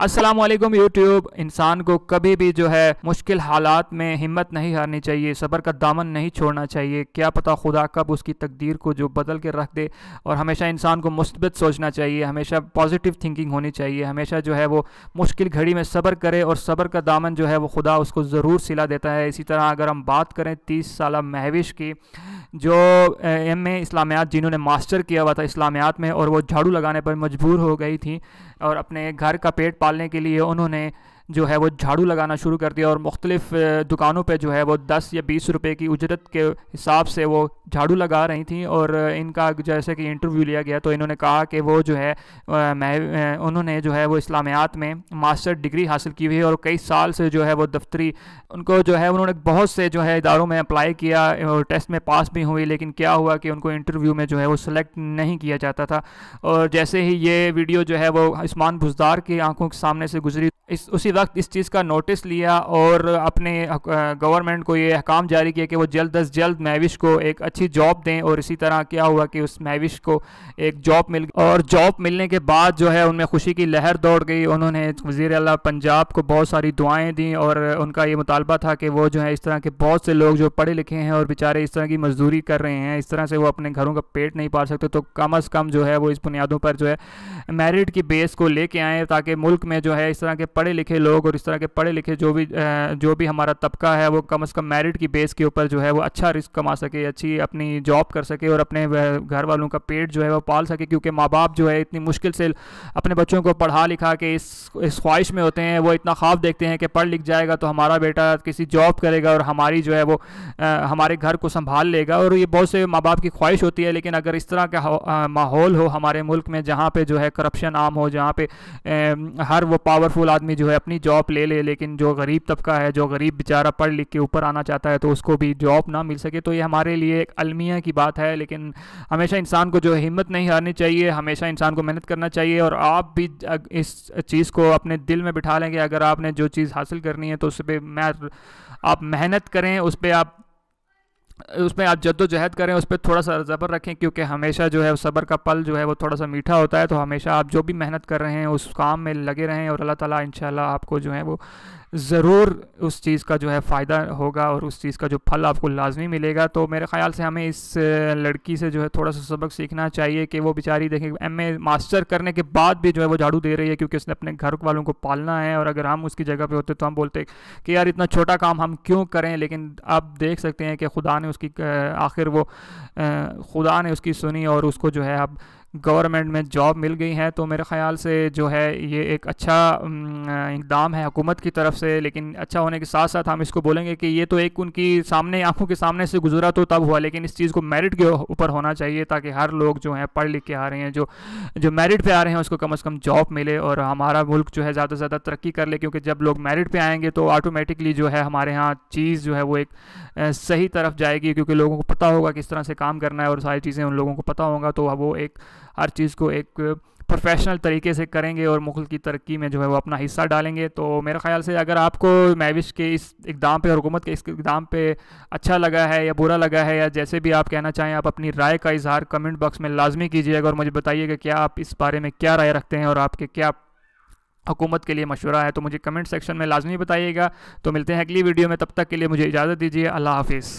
अस्सलाम वालेकुम यूट्यूब। इंसान को कभी भी जो है मुश्किल हालात में हिम्मत नहीं हारनी चाहिए, सब्र का दामन नहीं छोड़ना चाहिए। क्या पता खुदा कब उसकी तकदीर को जो बदल के रख दे और हमेशा इंसान को मुस्बत सोचना चाहिए, हमेशा पॉजिटिव थिंकिंग होनी चाहिए, हमेशा जो है वो मुश्किल घड़ी में सब्र करे और सब्र का दामन जो है वो खुदा उसको ज़रूर सिला देता है। इसी तरह अगर हम बात करें तीस साल महविश की जो एम ए इस्लामियात, जिन्होंने मास्टर किया हुआ था इस्लामियात में, और वो झाड़ू लगाने पर मजबूर हो गई थी, और अपने घर का पेट पालने के लिए उन्होंने जो है वो झाड़ू लगाना शुरू कर दिया और मुख्तलिफ़ दुकानों पे जो है वो दस या बीस रुपए की उजरत के हिसाब से वो झाड़ू लगा रही थी और इनका जैसे कि इंटरव्यू लिया गया तो इन्होंने कहा कि वो जो है मैं उन्होंने जो है वो इस्लामियात में मास्टर डिग्री हासिल की हुई है और कई साल से जो है वो दफ्तरी, उनको जो है उन्होंने बहुत से जो है इदारों में अप्लाई किया और टेस्ट में पास भी हुई लेकिन क्या हुआ कि उनको इंटरव्यू में जो है वो सिलेक्ट नहीं किया जाता था। और जैसे ही ये वीडियो जो है वो आसमान बुजदार की आँखों के सामने से गुजरी इस, उसी वक्त इस चीज़ का नोटिस लिया और अपने गवर्नमेंट को ये अहकाम जारी किया कि वो जल्द अज जल्द महविश को एक अच्छी जॉब दें और इसी तरह क्या हुआ कि उस महविश को एक जॉब मिल गई और जॉब मिलने के बाद जो है उनमें खुशी की लहर दौड़ गई। उन्होंने वज़ी अल्लाह पंजाब को बहुत सारी दुआएँ दी और उनका ये मुतालबा था कि वो जो है इस तरह के बहुत से लोग जो पढ़े लिखे हैं और बेचारे इस तरह की मजदूरी कर रहे हैं, इस तरह से वो अपने घरों का पेट नहीं पाल सकते तो कम अज़ कम जो है वो इस बुनियादों पर जो है मेरिट की बेस को लेके आएँ ताकि मुल्क में जो है इस तरह के पढ़े लिखे लोग और इस तरह के पढ़े लिखे जो भी जो भी हमारा तबका है, वो कम अज़ कम मेरिट की बेस के ऊपर जो है वो अच्छा रिस्क कमा सके, अच्छी अपनी जॉब कर सके और अपने घर वालों का पेट जो है वो पाल सके क्योंकि माँ बाप जो है इतनी मुश्किल से अपने बच्चों को पढ़ा लिखा के इस इस ख्वाहिश में होते हैं, वो इतना ख्वाब देखते हैं कि पढ़ लिख जाएगा तो हमारा बेटा किसी जॉब करेगा और हमारी जो है वो हमारे घर को संभाल लेगा और ये बहुत से माँ बाप की ख्वाहिश होती है, लेकिन अगर इस तरह का माहौल हो हमारे मुल्क में जहाँ पे जो है करप्शन आम हो, जहाँ पे हर वो पावरफुल आदमी जो है अपनी जॉब ले ले, लेकिन जो गरीब तबका है, जो गरीब बेचारा पढ़ लिख के ऊपर आना चाहता है तो उसको भी जॉब ना मिल सके। तो ये हमारे लिए एक अलमिया की बात है, लेकिन हमेशा इंसान को जो हिम्मत नहीं हारनी चाहिए, हमेशा इंसान को मेहनत करना चाहिए, और आप भी इस चीज़ को अपने दिल में बिठा लेंगे अगर आपने जो चीज़ हासिल करनी है तो उस पर मैं, आप मेहनत करें, उस पर आप उसमें आप जद्दोजहद करें, उस पर थोड़ा सा ज़बर रखें, क्योंकि हमेशा जो है सब्र का पल जो है वो थोड़ा सा मीठा होता है तो हमेशा आप जो भी मेहनत कर रहे हैं, उस काम में लगे रहें और अल्लाह ताला इंशाल्लाह आपको जो है वो ज़रूर उस चीज़ का जो है फ़ायदा होगा और उस चीज़ का जो फल आपको लाजमी मिलेगा। तो मेरे ख्याल से हमें इस लड़की से जो है थोड़ा सा सबक सीखना चाहिए कि वो बेचारी देखें, एम ए मास्टर करने के बाद भी जो है वो झाड़ू दे रही है, क्योंकि उसने अपने घर वालों को पालना है और अगर हम उसकी जगह पर होते तो हम बोलते कि यार इतना छोटा काम हम क्यों करें, लेकिन आप देख सकते हैं कि खुदा ने उसकी आखिर वो खुदा ने उसकी सुनी और उसको जो है अब गवर्नमेंट में जॉब मिल गई है तो मेरे ख़्याल से जो है ये एक अच्छा इकदाम है हुकूमत की तरफ़ से, लेकिन अच्छा होने के साथ साथ हम इसको बोलेंगे कि ये तो एक उनकी सामने, आँखों के सामने से गुजरा तो तब हुआ, लेकिन इस चीज़ को मेरिट के ऊपर होना चाहिए ताकि हर लोग जो हैं पढ़ लिख के आ रहे हैं, जो जो मेरिट पर आ रहे हैं, उसको कम अज़ कम जॉब मिले और हमारा मुल्क जो है ज़्यादा से ज़्यादा तरक्की कर ले, क्योंकि जब लोग मेरिट पर आएँगे तो ऑटोमेटिकली जो है हमारे यहाँ चीज़ जो है वो एक सही तरफ़ जाएगी, क्योंकि लोगों को पता होगा किस तरह से काम करना है और सारी चीज़ें उन लोगों को पता होगा तो वो एक हर चीज़ को एक प्रोफेशनल तरीके से करेंगे और मुल्क की तरक्की में जो है वो अपना हिस्सा डालेंगे। तो मेरे ख्याल से अगर आपको मैविश के इस इकदाम पे और हुकूमत के इस इकदाम पे अच्छा लगा है या बुरा लगा है या जैसे भी आप कहना चाहें, आप अपनी राय का इजहार कमेंट बॉक्स में लाजमी कीजिएगा और मुझे बताइएगा क्या आप इस बारे में क्या राय रखते हैं और आपके क्या हुकूमत के लिए मशवरा है तो मुझे कमेंट सेक्शन में लाजमी बताइएगा। तो मिलते हैं अगली वीडियो में, तब तक के लिए मुझे इजाज़त दीजिए। अल्लाह हाफिज़।